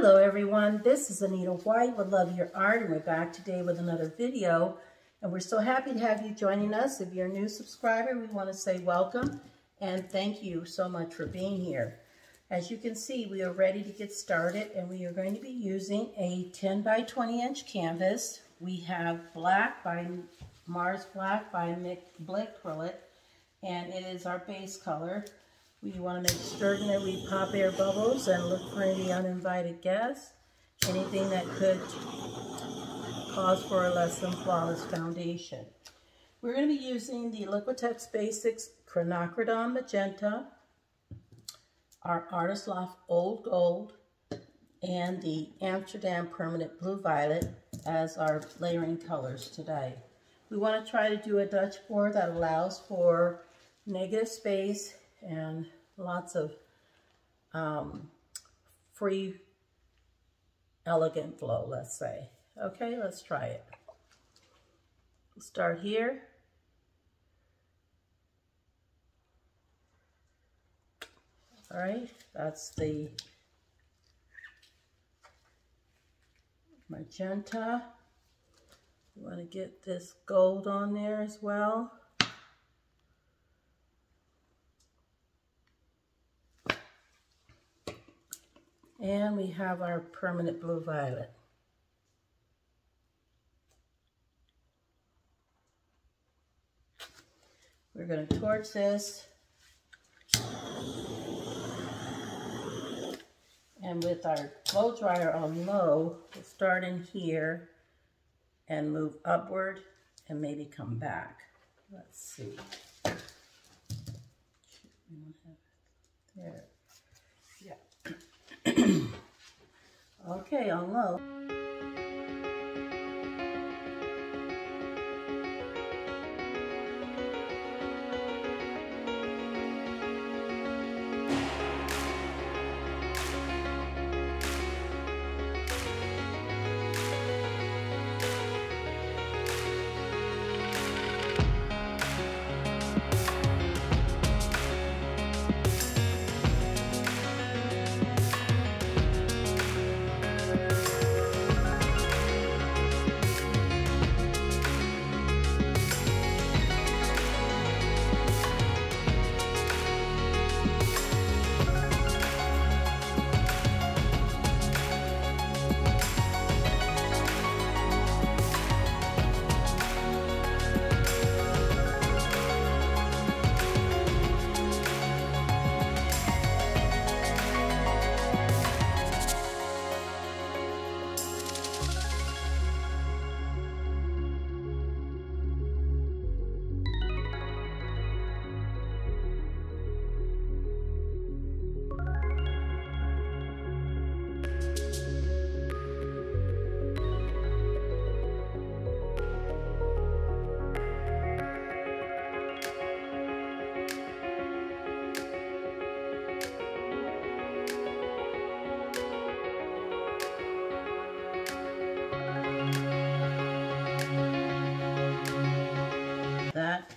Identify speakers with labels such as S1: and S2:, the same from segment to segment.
S1: Hello everyone, this is Anita White with Love Your Art and we're back today with another video and we're so happy to have you joining us. If you're a new subscriber, we want to say welcome and thank you so much for being here. As you can see, we are ready to get started and we are going to be using a 10 by 20 inch canvas. We have black by Mars Black by Mick Blake Acrylic and it is our base color. We want to make certain that we pop air bubbles and look for any uninvited guests, anything that could cause for a less than flawless foundation. We're going to be using the Liquitex Basics Quinacridone Magenta, our Artist Loft Old Gold, and the Amsterdam Permanent Blue Violet as our layering colors today. We want to try to do a Dutch pour that allows for negative space and lots of um, free, elegant flow, let's say. Okay, let's try it. Start here. All right, that's the magenta. You want to get this gold on there as well. And we have our permanent blue violet. We're going to torch this. And with our blow dryer on low, we'll start in here and move upward and maybe come back. Let's see. There. Okay, on low.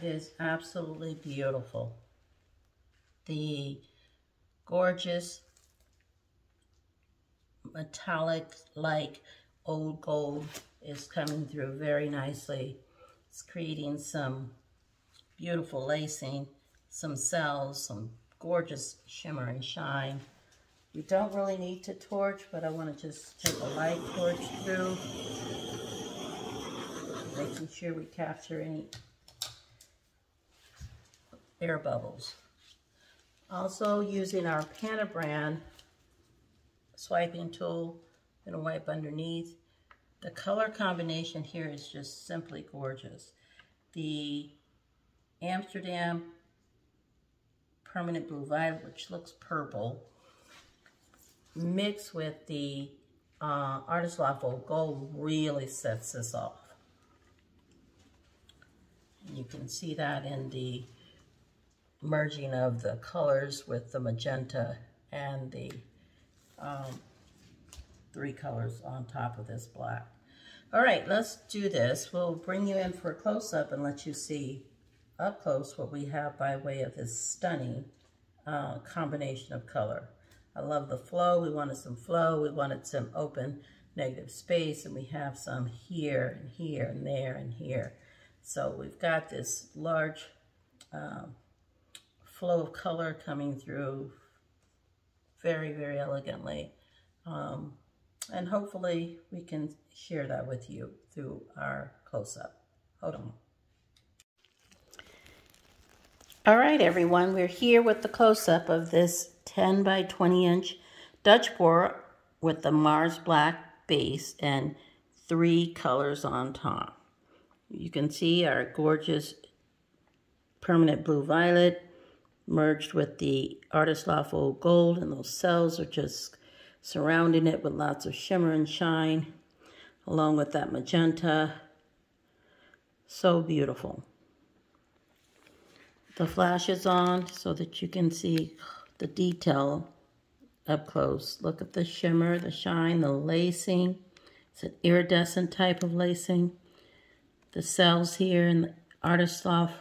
S1: Is absolutely beautiful. The gorgeous metallic-like old gold is coming through very nicely. It's creating some beautiful lacing, some cells, some gorgeous shimmer and shine. You don't really need to torch, but I want to just take a light torch through, making sure we capture any air bubbles. Also using our Panabrand swiping tool, to wipe underneath. The color combination here is just simply gorgeous. The Amsterdam Permanent Blue Violet, which looks purple, mixed with the uh, Artist Loft Gold really sets this off. You can see that in the merging of the colors with the magenta and the um, three colors on top of this black. All right, let's do this. We'll bring you in for a close-up and let you see up close what we have by way of this stunning uh, combination of color. I love the flow. We wanted some flow. We wanted some open negative space, and we have some here and here and there and here. So we've got this large um, flow of color coming through very, very elegantly. Um, and hopefully we can share that with you through our close-up. Hold on. All right, everyone, we're here with the close-up of this 10 by 20 inch Dutch pour with the Mars Black base and three colors on top. You can see our gorgeous permanent blue violet merged with the Artist Loft Old Gold and those cells are just surrounding it with lots of shimmer and shine along with that magenta. So beautiful. The flash is on so that you can see the detail up close. Look at the shimmer, the shine, the lacing. It's an iridescent type of lacing. The cells here in the Artist Loft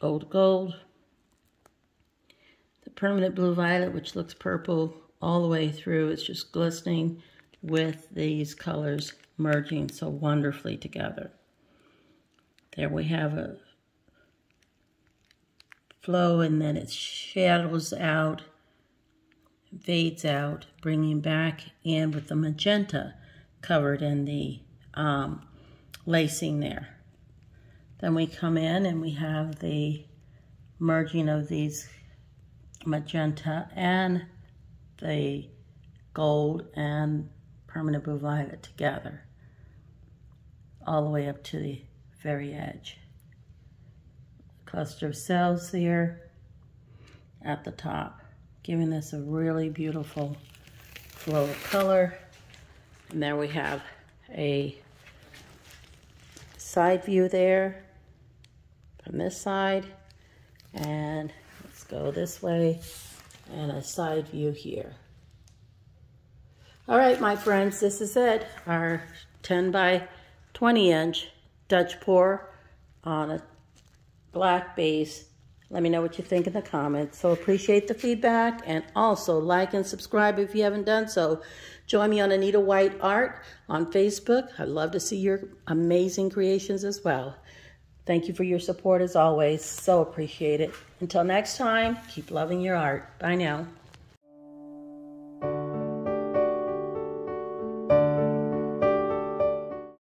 S1: Old Gold. Permanent blue violet, which looks purple all the way through. It's just glistening with these colors merging so wonderfully together. There we have a flow and then it shadows out, fades out, bringing back in with the magenta covered in the um, lacing there. Then we come in and we have the merging of these magenta and the gold and permanent blue violet together all the way up to the very edge. Cluster of cells here at the top, giving this a really beautiful flow of color. And there we have a side view there from this side. And go this way and a side view here. All right, my friends, this is it. Our 10 by 20 inch Dutch pour on a black base. Let me know what you think in the comments. So appreciate the feedback and also like and subscribe if you haven't done so. Join me on Anita White Art on Facebook. I'd love to see your amazing creations as well. Thank you for your support as always. So appreciate it. Until next time, keep loving your art. Bye now.